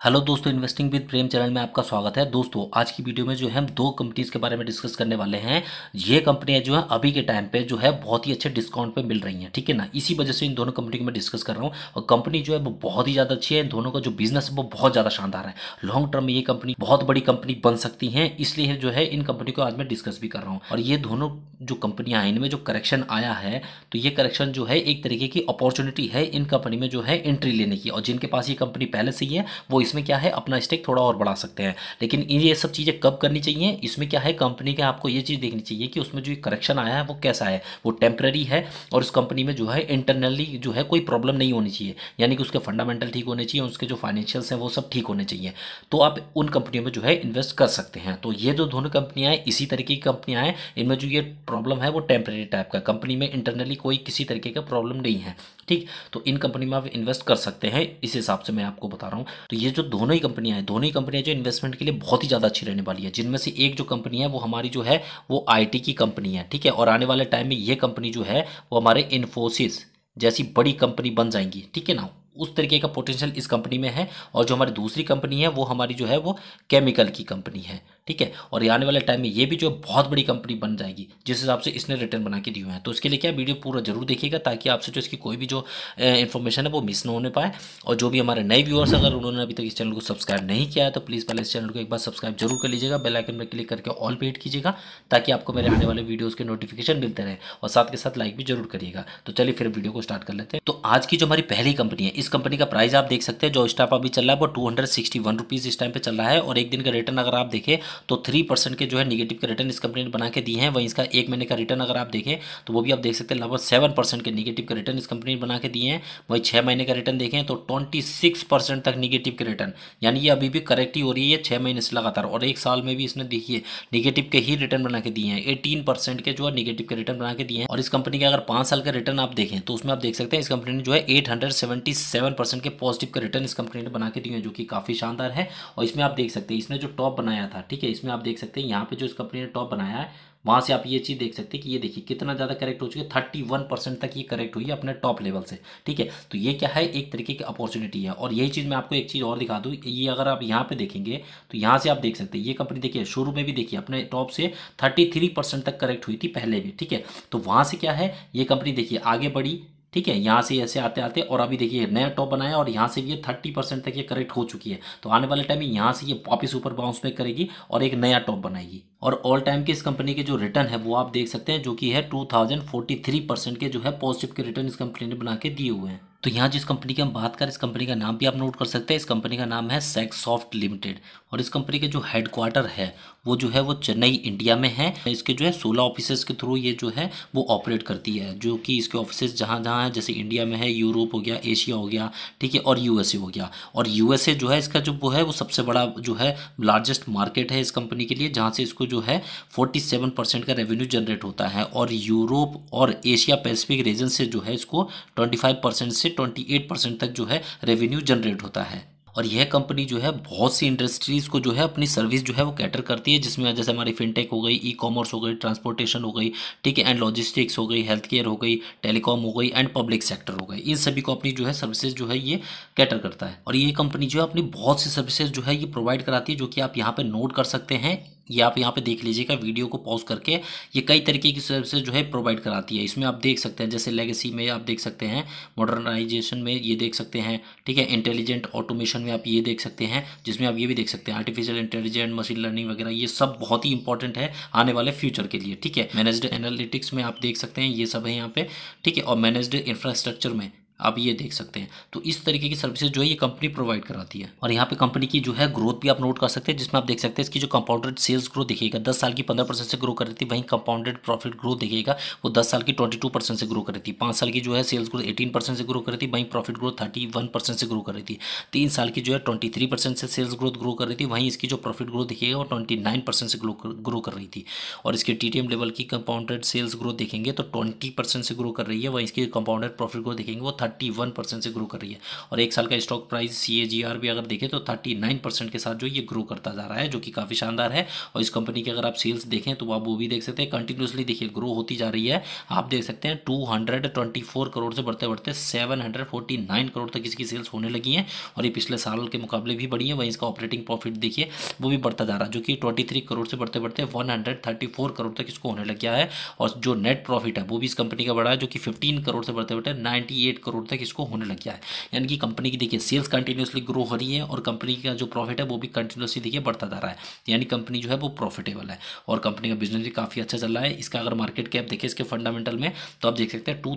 Hello दोस्तों investing with Prem channel में आपका स्वागत है। दोस्तों, आज की वीडियो में जो है हम दो कंपनीज़ के बारे में डिस्कस करने वाले हैं। ये कंपनियाँ जो है अभी के टाइम पे जो है बहुत ही अच्छे डिस्काउंट पे मिल रही हैं, ठीक है ना? इसी वजह से इन दोनों कंपनी को मैं डिस्कस कर रहा हूँ और कंपनी जो है वो बहुत ही ज़्यादा अच्छी है। इन दोनों का जो बिज़नेस है वो बहुत ज़्यादा शानदार है। लॉन्ग टर्म में ये कंपनी बहुत बड़ी कंपनी बन सकती है, इसलिए जो है इन कंपनी को आज मैं डिस्कस भी कर रहा हूँ। और ये दोनों जो कंपनियाँ हैं, इनमें जो करेक्शन आया है तो ये करेक्शन जो है एक तरीके की अपॉर्चुनिटी है इन कंपनी में जो है एंट्री लेने की। और जिनके पास ये कंपनी पहले से ही है, वो इसमें क्या है, अपना स्टेक थोड़ा और बढ़ा सकते हैं। लेकिन ये सब चीज़ें कब करनी चाहिए, इसमें क्या है कंपनी के आपको ये चीज़ देखनी चाहिए कि उसमें जो करेक्शन आया है, वो कैसा है, वो टेम्प्रेरी है और उस कंपनी में जो है इंटरनली जो है, कोई प्रॉब्लम नहीं होनी चाहिए। यानी कि उसके फंडामेंटल ठीक होने चाहिए, उसके जो फाइनेंशियल्स हैं, वो सब ठीक होने चाहिए। तो आप उन कंपनियों में जो है इन्वेस्ट कर सकते हैं। तो ये जो दोनों कंपनियाँ हैं इसी तरीके की कंपनियाँ हैं इनमें जो ये प्रॉब्लम है, वो टेम्प्रेरी टाइप का कंपनी में इंटरनली कोई किसी तरीके का प्रॉब्लम नहीं है। ठीक तो इन कंपनी में आप इन्वेस्ट कर सकते हैं, इस हिसाब से मैं आपको बता रहा हूँ। तो ये जो दोनों ही कंपनियाँ हैं, दोनों ही कंपनियाँ जो इन्वेस्टमेंट के लिए बहुत ही ज़्यादा अच्छी रहने वाली है, जिनमें से एक जो कंपनी है, वो हमारी जो है, वो आईटी की कंपनी है, ठीक है? और आने वाले टाइम में ये कंपनी जो है, वो हमारे इन्फोसिस जैसी बड़ी कंपनी बन जाएँगी, ठीक है ना? उस तरीके का पोटेंशियल इस कंपनी में है और जो हमारी दूसरी कंपनी है, वो हमारी जो है, वो केमिकल की कंपनी है, ठीक है? और आने वाले टाइम में ये भी जो बहुत बड़ी कंपनी बन जाएगी, जिस हिसाब से इसने रिटर्न बना के दिए हैं। तो इसके लिए क्या वीडियो पूरा ज़रूर देखिएगा, ताकि आपसे जो इसकी कोई भी जो इन्फॉर्मेशन है, वो मिस ना होने पाए। और जो भी हमारे नए व्यूअर्स अगर उन्होंने अभी तक इस चैनल को सब्सक्राइब नहीं किया है तो प्लीज़ पहले इस चैनल को एक बार सब्सक्राइब ज़रूर कर लीजिएगा। बेलाइकन में क्लिक करके ऑल पे हिट कीजिएगा, ताकि आपको मेरे आने वाले वीडियोज़ के नोटिफिकेशन मिलते रहे। और साथ के साथ लाइक भी ज़रूर करिएगा। तो चलिए फिर वीडियो को स्टार्ट कर लेते हैं। तो आज की जो हमारी पहली कंपनी है, इस कंपनी का प्राइस आप देख सकते हैं, जो स्टाफ अभी चल रहा है, वो two hundred sixty one rupees इस टाइम पे चल रहा है। और एक दिन का रिटर्न अगर आप देखें तो थ्री परसेंट के जो है निगेटिव के रिटर्न इस कंपनी ने बना के दिए हैं। वहीं इसका एक महीने का रिटर्न अगर आप देखें तो वो भी आप देख सकते हैं, लगभग सेवन परसेंट के निगेटिव के रिटर्न इस कंपनी ने बना के दिए हैं। वहीं छः महीने का रिटर्न देखें तो ट्वेंटी सिक्स परसेंट तक निगेटिव के रिटर्न यानी ये अभी भी करेक्ट ही हो रही है छः महीने से लगातार। और एक साल में भी इसने, देखिए निगेटिव के ही रिटर्न बना के दिए हैं। एटीन परसेंट के जो है निगेटिव के रिटर्न बना के दिए हैं। और इस कंपनी के अगर पाँच साल का रिटर्न आप देखें तो उसमें आप देख सकते हैं, इस कंपनी ने जो है एट हंड्रेड सेवेंटी परसेंट के पॉजिटिव का रिटर्न इस कंपनी ने बना के दिए हैं, जो कि काफ़ी शानदार है। और इसमें आप देख सकते हैं, इसने जो टॉप बनाया था, ठीक है, इसमें आप देख सकते हैं, यहाँ पे जो इस कंपनी ने टॉप बनाया है, वहाँ से आप ये चीज़ देख सकते हैं कि ये देखिए कितना ज़्यादा करेक्ट हो चुकी है, थर्टी वन परसेंट तक ये करेक्ट हुई है अपने टॉप लेवल से, ठीक है। तो ये क्या है, एक तरीके की अपॉर्चुनिटी है। और यही चीज़ मैं आपको एक चीज़ और दिखा दूँ, ये अगर आप यहाँ पे देखेंगे तो यहाँ से आप देख सकते हैं, ये कंपनी देखिए, शुरू में भी देखिए, अपने टॉप से थर्टी तक करेक्ट हुई थी, पहले भी, ठीक है। तो वहाँ से क्या है, ये कंपनी देखिए, आगे बढ़ी ठीक है, यहाँ से ऐसे आते आते, और अभी देखिए नया टॉप बनाया और यहाँ से भी ये थर्टी परसेंट तक ये करेक्ट हो चुकी है। तो आने वाले टाइम में यहाँ से ये वापिस ऊपर बाउंस बैक करेगी और एक नया टॉप बनाएगी। और ऑल टाइम के इस कंपनी के जो रिटर्न है, वो आप देख सकते हैं, जो कि है two thousand forty three percent के जो है पॉजिटिव के रिटर्न इस कंपनी ने बना के दिए हुए हैं। तो यहाँ जिस कंपनी की हम बात करें, इस कंपनी का नाम भी आप नोट कर सकते हैं। इस कंपनी का नाम है सेक्स सॉफ्ट लिमिटेड और इस कंपनी के जो हेडक्वार्टर है, वो जो है, वो चेन्नई, इंडिया में है। इसके जो है, सोलह ऑफ़िस के थ्रू ये जो है, वो ऑपरेट करती है, जो कि इसके ऑफ़िस जहाँ जहाँ है, जैसे इंडिया में है, यूरोप हो गया, एशिया हो गया, ठीक है, और यूएसए हो गया। और यूएसए जो है, इसका जो वो है, वो सबसे बड़ा जो है लार्जेस्ट मार्केट है इस कंपनी के लिए, जहाँ से इसको जो है फोर्टी सेवन परसेंट का रेवेन्यू जनरेट होता है। और यूरोप और एशिया पैसिफिक रीजन से जो है, इसको ट्वेंटी फाइव परसेंट से ट्वेंटी एट परसेंट तक जो है रेवेन्यू जनरेट होता है। और यह कंपनी जो है, बहुत सी इंडस्ट्रीज़ को जो है अपनी सर्विस जो है वो कैटर करती है, जिसमें जैसे हमारी फिनटेक हो गई ई कॉमर्स हो गई ट्रांसपोर्टेशन हो गई, ठीक है एंड लॉजिस्टिक्स हो गई हेल्थ केयर हो गई टेलीकॉम हो गई एंड पब्लिक सेक्टर हो गई। इन सभी को अपनी जो है सर्विसेज़ जो है ये कैटर करता है। और ये कंपनी जो है अपनी बहुत सी सर्विसेज़ जो है ये प्रोवाइड कराती है, जो कि आप यहाँ पर नोट कर सकते हैं। ये आप यहाँ पे देख लीजिएगा, वीडियो को पॉज करके। ये कई तरीके की सर्विसेज़ जो है प्रोवाइड कराती है। इसमें आप देख सकते हैं, जैसे लेगेसी में आप देख सकते हैं मॉडर्नाइजेशन में ये देख सकते हैं, ठीक है? इंटेलिजेंट ऑटोमेशन में आप ये देख सकते हैं, जिसमें आप ये भी देख सकते हैं आर्टिफिशियल इंटेलिजेंट मशीन लर्निंग वगैरह, ये सब बहुत ही इंपॉर्टेंट है आने वाले फ्यूचर के लिए, ठीक है? मैनेज्ड एनालिटिक्स में आप देख सकते हैं, ये सब है यहाँ पे, ठीक है? और मैनेज्ड इंफ्रास्ट्रक्चर में आप ये देख सकते हैं। तो इस तरीके की सर्विसेज़ जो है ये कंपनी प्रोवाइड कराती है। और यहाँ पे कंपनी की जो है ग्रोथ भी आप नोट कर सकते हैं, जिसमें आप देख सकते हैं इसकी जो कंपाउंडेड सेल्स ग्रोथ देखिएगा दस साल की पंद्रह परसेंट से ग्रो कर रही थी, वहीं कंपाउंडेड प्रॉफिट ग्रोथ देखिएगा वो दस साल की ट्वेंटी टू परसेंट से ग्रो कर रही थी। पाँच साल की जो है सेल्स ग्रोथ एटीन परसेंट से ग्रो कर रही थी, वहीं profit growth thirty one percent से ग्रो कर रही थी। तीन साल की जो है ट्वेंटी थ्री परसेंट से सेल्स ग्रोथ ग्रो कर रही थी, वहीं इसकी जो प्रॉफिट ग्रोथ देखिएगा वो ट्वेंटी नाइन परसेंट से ग्रो कर रही थी। और इसके टी टी एम लेवल की कंपाउंडेड सेल्स ग्रोथ देखेंगे तो ट्वेंटी परसेंट से ग्रो कर रही है, वहीं इसकी कंपाउंडेड प्रॉफिट ग्रोथ देखेंगे, वो वन परसेंट से ग्रो कर रही है। और एक साल का स्टॉक प्राइस सी भी अगर देखें तो थर्टी नाइन परसेंट के साथ जो ये ग्रो करता जा रहा है, जो कि काफ़ी शानदार है। और इस कंपनी की अगर आप सेल्स देखें तो आप वो भी देख सकते हैं कंटिन्यूसली देखिए ग्रो होती जा रही है। आप देख सकते हैं two hundred twenty four crore से बढ़ते बढ़ते सेवन हंड्रेड फोर्टी करोड़ तक इसकी सेल्स होने लगी हैं। और ये पिछले साल के मुकाबले भी बढ़ी है, वहीं इसका ऑपरेटिंग प्रॉफिट देखिए, वो भी बढ़ता जा रहा है, जो कि ट्वेंटी थ्री करोड़ से बढ़ते बढ़ते one hundred thirty four crore तक इसको होने लग गया है। और जो नेट प्रॉफिट है, वो भी इस कंपनी का बढ़ा है, जो कि फिफ्टीन करोड़ से बढ़ते बढ़ते नाइन्टी एट करोड़ तक इसको होने लग गया है। यानी कि कंपनी की देखिए सेल्स कंटिन्यूसली ग्रो हो रही है और कंपनी का जो प्रॉफिट है, वो भी कंटिन्यूसली देखिए बढ़ता जा रहा है। यानी कंपनी जो है, वो प्रॉफिटेबल है और कंपनी का बिज़नेस भी काफ़ी अच्छा चल रहा है। इसका अगर मार्केट कैप देखें इसके फंडामेंटल में तो आप देख सकते हैं टू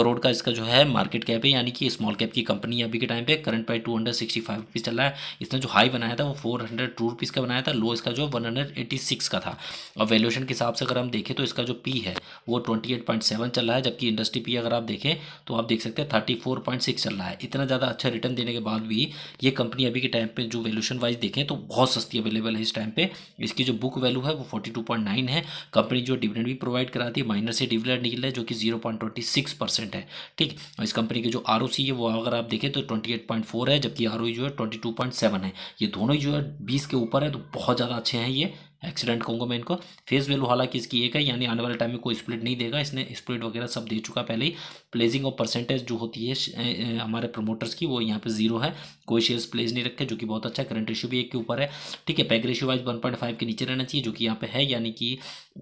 एट करोड़ का इसका जो है मार्केट कैप है, यानी कि स्मॉल कैप की कंपनी है अभी के टाइम पे current price two hundred sixty five rupees चल रहा है। इसने जो हाई बनाया था वो फोर हंड्रेड टू रुपीज़ का बनाया था लो इसका जो वन हंड्रेड एट्टी सिक्स का था। और वैल्यूएशन के हिसाब से अगर हम देखें तो इसका जो पी है, वो ट्वेंटी एट पॉइंट सेवन चल रहा है, जबकि इंडस्ट्री पी अगर आप देखें तो आप देख सकते हैं थर्टी फोर पॉइंट सिक्स चल रहा है। इतना ज़्यादा अच्छा रिटर्न देने के बाद भी ये कंपनी अभी के टाइम पर जो वैल्यूशन वाइज देखें तो बहुत सस्ती अवेलेबल है इस टाइम पे। इसकी जो बुक वैल्यू है वो फोर्टी टू पॉइंट नाइन है। कंपनी जो डिविडेंड भी प्रोवाइड कराती है माइनर से डिविडेंड निकल है, जो कि zero point twenty six percent है, ठीक इस कंपनी के जो आर है, वो अगर आप देखें तो ट्वेंटी है, जबकि आरओई जो है ट्वेंटी है। ये दोनों ही जो है बीस के ऊपर है तो बहुत ज़्यादा अच्छे हैं ये। एक्सीडेंट कहूँगा मैं इनको। फेस वैल्यू हालाँकि इसकी एक है, यानी आने वाले टाइम में कोई स्प्लिट नहीं देगा। इसने स्प्लिट वगैरह सब दे चुका पहले ही प्लेजिंग और परसेंटेज जो होती है हमारे प्रमोटर्स की, वो यहाँ पे ज़ीरो है। कोई शेयर्स प्लेज नहीं रखे, जो कि बहुत अच्छा करंट रेशियो भी एक के ऊपर है। ठीक है पैग रेशियो वाइज वन के नीचे रहना चाहिए, जो कि यहाँ पे है। यानी कि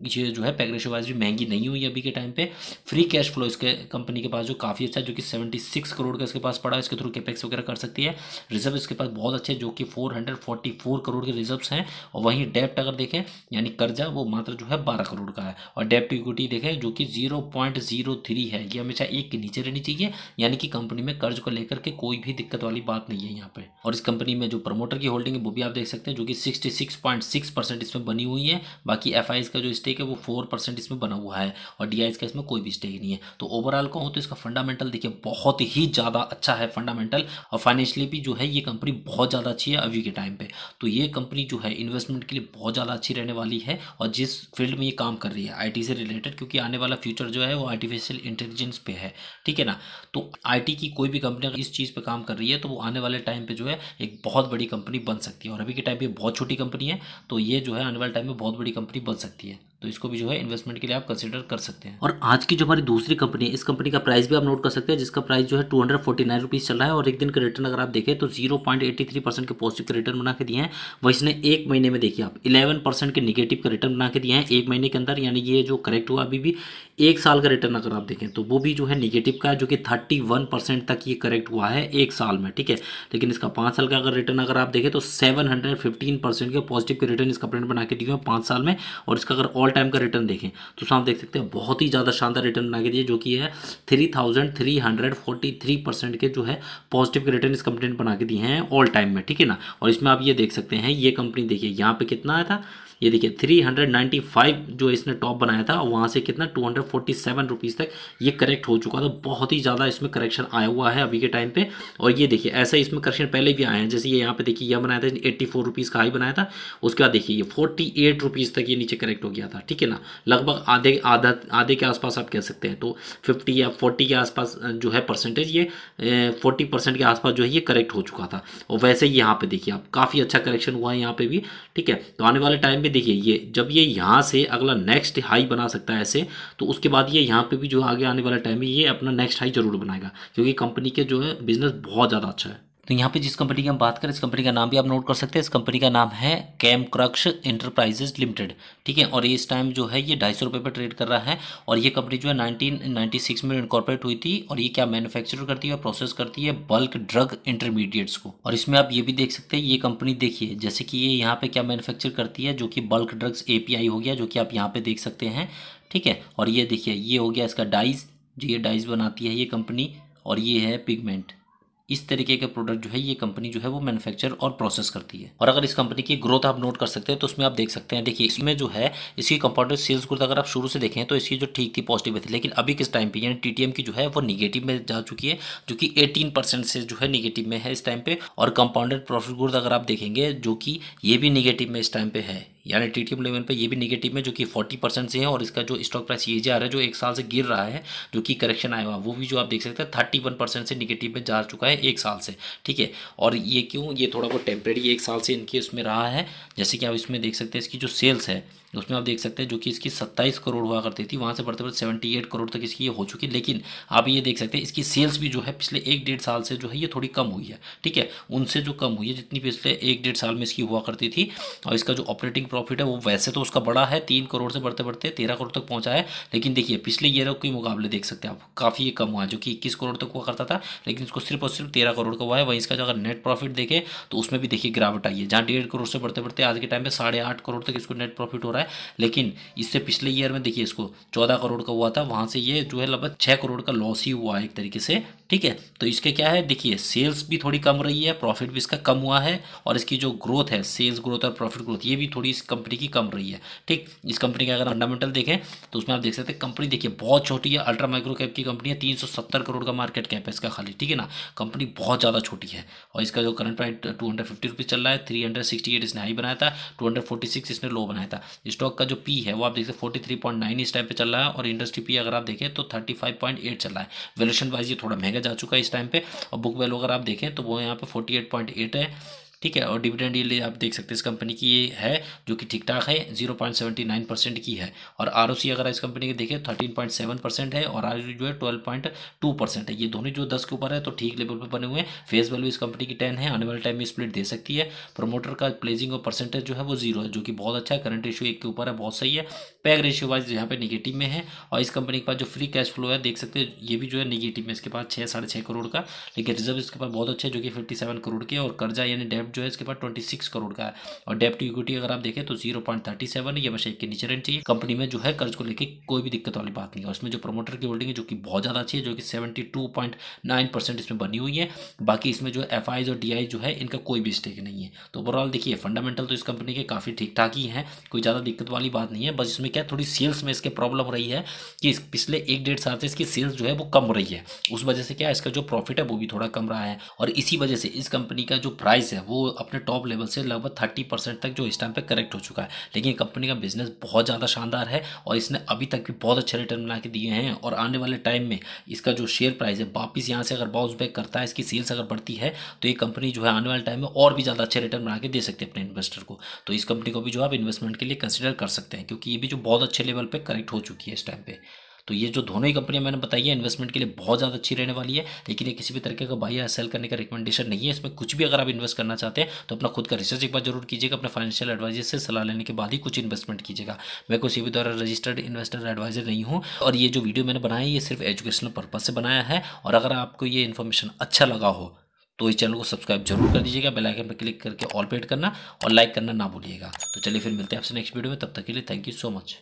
ये जो है पैग रेशियो वाइज भी महँगी नहीं हुई अभी के टाइम पे। फ्री कैश फ्लो इसके कंपनी के पास जो काफ़ी अच्छा जो कि सेवेंटी सिक्स करोड़ का इसके पास पड़ा है। इसके थ्रू कैपेक्स वगैरह कर सकती है। रिज़र्व इसके पास बहुत अच्छे जो कि four hundred forty four crore के रिज़र्व हैं। और वहीं डेप्ट अगर देखें यानी कर्जा वो मात्र जो है बारह करोड़ का है। और डेप्ट इक्विटी देखें, जो कि ज़ीरो पॉइंट ज़ीरो थ्री है। ये हमेशा एक के नीचे रहनी चाहिए, यानी कि कंपनी में कर्ज को लेकर के कोई भी दिक्कत वाली बात नहीं है यहाँ पे। और इस कंपनी में जो प्रमोटर की होल्डिंग है, वो भी आप देख सकते हैं, जो कि सिक्सटी इसमें बनी हुई है। बाकी एफ़ का जो स्टेक है, वो फोर इसमें बना हुआ है। और डी का इसमें कोई भी स्टेक नहीं है। तो ओवरऑल कहूँ तो इसका फंडामेंटल देखिए, बहुत ही ज़्यादा अच्छा है फंडामेंटल और फाइनेंशियली भी जो है, ये कंपनी बहुत ज़्यादा अच्छी है अभी के टाइम पे। तो ये कंपनी जो है इन्वेस्टमेंट के लिए बहुत ज़्यादा अच्छी रहने वाली है और जिस फ़ील्ड में ये काम कर रही है आईटी से रिलेटेड क्योंकि आने वाला फ्यूचर जो है वो आर्टिफिशियल इंटेलिजेंस पे है। ठीक है ना? तो आईटी की कोई भी कंपनी अगर इस चीज़ पे काम कर रही है तो वो आने वाले टाइम पर जो है एक बहुत बड़ी कंपनी बन सकती है। और अभी के टाइम पर बहुत छोटी कंपनी है तो ये जो है आने वाले टाइम में बहुत बड़ी कंपनी बन सकती है। तो इसको भी जो है इन्वेस्टमेंट के लिए आप कंसिडर कर सकते हैं। और आज की जो हमारी दूसरी कंपनी है, इस कंपनी का प्राइस भी आप नोट कर सकते हैं, जिसका प्राइस जो है two hundred forty nine rupees चल रहा है और एक दिन का रिटर्न अगर आप देखें तो zero point eighty three percent के पॉजिटिव के रिटर्न बना के दिए हैं। वह इसने एक महीने में देखिए आप इलेवन परसेंट के निगेटिव का रिटर्न बना के दिए हैं एक महीने के अंदर, यानी ये जो करेक्ट हुआ अभी भी एक साल का रिटर्न अगर आप देखें तो वो भी जो है निगेटिव का है, जो कि थर्टी वन परसेंट तक ये करेक्ट हुआ है एक साल में, ठीक है? लेकिन इसका पाँच साल का अगर रिटर्न अगर आप देखें तो सेवन हंड्रेड फिफ्टीन परसेंट के पॉजिटिव के रिटर्न इसका प्रिंट बना के दिए हैं पाँच साल में और इसका अगर ऑल टाइम का रिटर्न देखें। तो उसमें आप देख सकते हैं, बहुत ही ज़्यादा शानदार रिटर्न बना के दिए जो कि है three thousand three hundred forty three percent के जो है पॉजिटिव के रिटर्न इस कंपनी ने बना के दिए हैं ऑल टाइम में, ठीक है ना? और इसमें आप ये देख सकते हैं, ये कंपनी देखिए, यहाँ पर कितना आया था? ये देखिए 395 जो इसने टॉप बनाया था, वहाँ से कितना? टू हंड्रेड तक ये करेक्ट हो चुका था। बहुत ही ज़्यादा इसमें करेक्शन आया हुआ है अभी के टाइम पे। और ये देखिए, ऐसा इसमें करेक्शन पहले भी आए हैं। जैसे ये यहाँ पे देखिए, यह बनाया था एट्टी फोर का हाई बनाया था। उसके बाद देखिए, ये फोर्टी एट रुपीज़ तक ये नीचे करेक्ट हो गया था। ठीक है ना? लगभग आधे, आधा, आधे के आसपास आप कह सकते हैं। तो फिफ्टी या फोर्टी के आसपास जो है परसेंटेज ये फोर्टी परसेंट के आसपास जो है ये करेक्ट हो चुका था। और वैसे ही यहाँ पे देखिए आप काफ़ी अच्छा करेक्शन हुआ है यहाँ पे भी। ठीक है? तो आने वाले टाइम में देखिए, ये जब ये यहाँ से अगला नेक्स्ट हाई बना सकता है ऐसे तो उसके बाद ये यहाँ पे भी जो आगे आने वाला टाइम है, ये अपना नेक्स्ट हाई ज़रूर बनाएगा, क्योंकि कंपनी के जो है बिज़नेस बहुत ज़्यादा अच्छा है। तो यहाँ पे जिस कंपनी की हम बात करें, इस कंपनी का नाम भी आप नोट कर सकते हैं। इस कंपनी का नाम है कैम क्रक्ष इंटरप्राइजेज लिमिटेड ठीक है? और ये इस टाइम जो है, ये ढाई सौ रुपये पर ट्रेड कर रहा है और ये कंपनी जो है नाइनटीन नाइन्टी सिक्स में इनकॉर्पोरेट हुई थी और ये क्या मैन्युफैक्चर करती है प्रोसेस करती है बल्क ड्रग इंटरमीडिएट्स को। और इसमें आप ये भी देख सकते हैं, ये कंपनी देखिए, जैसे कि ये यहाँ पे क्या मैन्युफैक्चर करती है, जो कि बल्क ड्रग्स एपीआई हो गया, जो कि आप यहाँ पे देख सकते हैं, ठीक है? और ये देखिए, ये हो गया इसका डाइज जो ये डाइज बनाती है ये कंपनी और ये है पिगमेंट इस तरीके के प्रोडक्ट जो है, ये कंपनी जो है, वो मैन्युफैक्चर और प्रोसेस करती है। और अगर इस कंपनी की ग्रोथ आप नोट कर सकते हैं तो उसमें आप देख सकते हैं, देखिए, इसमें जो है, इसकी कंपाउंडर सेल्स ग्रोथ अगर आप शुरू से देखें तो इसकी जो ठीक थी पॉजिटिव थी, लेकिन अभी किस टाइम पे, यानी टीटीएम की जो है, वो निगेटिव में जा चुकी है, जो कि एटीन से जो है निगेटिव में है इस टाइम पे। और कंपाउंडेड प्रॉफिट ग्रोथ अगर आप देखेंगे, जो कि ये भी निगेटिव में इस टाइम पे है। यानी टी टी एम लेवल पर ये भी निगेटिव में जो कि फोर्टी परसेंट से है और इसका जो स्टॉक प्राइस ये जा रहा है, जो एक साल से गिर रहा है, जो कि करेक्शन आया हुआ वो भी जो आप देख सकते हैं थर्टी वन परसेंट से निगेटिव में जा चुका है एक साल से, ठीक है? और ये क्यों? ये थोड़ा बहुत टेम्प्रेरी एक साल से इनके उसमें रहा है। जैसे कि आप इसमें देख सकते हैं इसकी जो सेल्स है उसमें आप देख सकते हैं जो कि इसकी सत्ताईस करोड़ हुआ करती थी, वहाँ से बढ़ते बढ़ते सेवेंटी एट करोड़ तक इसकी ये हो चुकी लेकिन आप ये देख सकते हैं, इसकी सेल्स भी जो है पिछले एक डेढ़ साल से जो है ये थोड़ी कम हुई है, ठीक है? उनसे जो कम हुई है, जितनी पिछले एक डेढ़ साल में इसकी हुआ करती थी। और इसका जो ऑपरेटिंग प्रॉफिट है, वो वैसे तो उसका बड़ा है, तीन करोड़ से बढ़ते बढ़ते तेरह करोड़ तक पहुँचा है। लेकिन देखिए, पिछले ईयर के मुकाबले देख सकते हैं आप, काफ़ी ये कम हुआ जो कि इक्कीस करोड़ तक हुआ करता था। लेकिन इसको सिर्फ़ और सिर्फ़ तेरह करोड़ का हुआ है। वहीं इसका अगर नेट प्रॉफिट देखें तो उसमें भी देखिए गिरावट आई है। जहाँ डेढ़ करोड़ से बढ़ते बढ़ते आज के टाइम में साढ़े आठ करोड़ तक इसको नेट प्रॉफिट हो रहा है। लेकिन इससे पिछले ईयर में देखिए इसको चौदह करोड़ का हुआ था, वहाँ से ये जो है लगभग छह करोड़ का लॉस ही हुआ है एक तरीके से। ठीक है? तो इसके क्या है? देखिए सेल्स भी थोड़ी कम रही है प्रॉफिट भी इसका कम हुआ है और इसकी जो ग्रोथ है सेल्स ग्रोथ और प्रॉफिट ग्रोथ ये भी थोड़ी इस कंपनी की कम रही है, ठीक? इस कंपनी का अगर फंडामेंटल देखें तो उसमें आप देख सकते हैं कंपनी देखिए, बहुत छोटी है अल्ट्रा माइक्रो कैप की कंपनी है, तीन सौ सत्तर करोड़ का मार्केट कैप है इसका खाली, ठीक है ना? कंपनी बहुत ज़्यादा छोटी है और इसका जो करंट प्राइस टू हंड्रेड चल रहा है थ्री इसने हाई बनाया था टू इसने लो बनाया था। स्टॉक का जो पी है, वो आप देख सकते फोर्टी थ्री पॉइंट नाइन इस टाइम पे चल रहा है और इंडस्ट्री पी अगर आप देखें तो थर्टी फाइव पॉइंट एट चल रहा है। वैल्यूशन वाइज ये थोड़ा महँगा जा चुका है इस टाइम पे। और बुक वैल्यू अगर आप देखें तो वो यहाँ पे फोर्टी एट पॉइंट एट है। ठीक है, और डिविडेंड ये आप देख सकते हैं इस कंपनी की ये है, जो कि ठीक ठाक है zero point seventy nine percent की है। और आरओसी अगर इस कंपनी की देखें थर्टीन पॉइंट सेवन परसेंट है, और आर जो है ट्वेल्व पॉइंट टू परसेंट है। ये दोनों जो दस के ऊपर है तो ठीक लेवल पर बने हुए हैं। फेस वैल्यू इस कंपनी की टेन है, आने वाले टाइम में स्प्लिट दे सकती है। प्रोमोटर का प्लेजिंग और परसेंटेज जो है, वो ज़ीरो है, जो कि बहुत अच्छा है। करंट रेशियो एक के ऊपर है, बहुत सही है। पैग रेशियो वाइज यहाँ पे निगेटिव में है, और इस कंपनी के पास जो फ्री कैश फ्लो है, देख सकते हैं, ये भी जो है निगेटिव में इसके पास छः साढ़े छः करोड़ का। लेकिन रिज़र्व इसके पास बहुत अच्छा है, जो कि फिफ्टी सेवन करोड़ के और कर्जा यानी डेप्ट जो है इसके पास ट्वेंटी सिक्स करोड़ का है। और डेप्ट इक्विटी अगर आप देखें तो ज़ीरो पॉइंट थर्टी सेवन है, ये बस एक के नीचे रहनी चाहिए। कंपनी में जो है कर्ज को लेकर कोई भी दिक्कत वाली बात नहीं है। उसमें जो प्रोमोटर की होल्डिंग है, जो कि बहुत ज़्यादा अच्छी है, जो कि seventy two point nine percent इसमें बनी हुई है। बाकी इसमें जो एफ़ और डी जो है, इनका कोई भी स्टेक नहीं है। तो ओवरऑल देखिए फंडामेंटल तो इस कंपनी के काफ़ी ठीक ठाक ही है, कोई ज़्यादा दिक्कत वाली बात नहीं है। बस इसमें क्या थोड़ी सेल्स में इसके प्रॉब्लम रही है कि पिछले एक डेढ़ साल से इसकी सेल्स जो है वो कम रही है। उस वजह से क्या, इसका जो प्रॉफिट है वो भी थोड़ा कम रहा है। और इसी वजह से इस कंपनी का जो प्राइस है वो अपने टॉप लेवल से लगभग थर्टी परसेंट तक जो इस टाइम पे करेक्ट हो चुका है। लेकिन कंपनी का बिज़नेस बहुत ज़्यादा शानदार है और इसने अभी तक भी बहुत अच्छे रिटर्न बना के दिए हैं और आने वाले टाइम में इसका जो शेयर प्राइस है वापिस यहाँ से अगर बाउंस बैक करता है, इसकी सेल्स अगर बढ़ती है तो ये कंपनी जो है आने वाले टाइम में और भी ज़्यादा अच्छे रिटर्न बना के दे सकते हैं अपने इन्वेस्टर को। तो इस कंपनी को भी जो आप इन्वेस्टमेंट के लिए कंसिडर कर सकते हैं, क्योंकि ये भी जो बहुत अच्छे लेवल पर करेक्ट हो चुकी है इस टाइम पर तो ये जो दोनों ही कंपनियाँ मैंने बताई है इन्वेस्टमेंट के लिए बहुत ज़्यादा अच्छी रहने वाली है। लेकिन ये किसी भी तरीके का बाई या सेल करने का रिकमेंडेशन नहीं है। इसमें कुछ भी अगर आप इन्वेस्ट करना चाहते हैं तो अपना खुद का रिसर्च एक बार ज़रूर कीजिएगा, अपने फाइनेंशियल एडवाइजर से सलाह लेने के बाद ही कुछ इन्वेस्टमेंट कीजिएगा। मैं किसी भी द्वारा रजिस्टर्ड इन्वेस्टर एडवाइजर नहीं हूँ और ये जो वीडियो मैंने बनाया ये सिर्फ़ एजुकेशनल पर्पज से बनाया है। और अगर आपको ये इन्फॉर्मेशन अच्छा लगा हो तो इस चैनल को सब्सक्राइब ज़रूर कर दीजिएगा बेल आइकन पर क्लिक करके ऑल पेड करना और लाइक करना ना भूलिएगा। तो चलिए फिर मिलते हैं आपसे नेक्स्ट वीडियो में, तब तक के लिए थैंक यू सो मच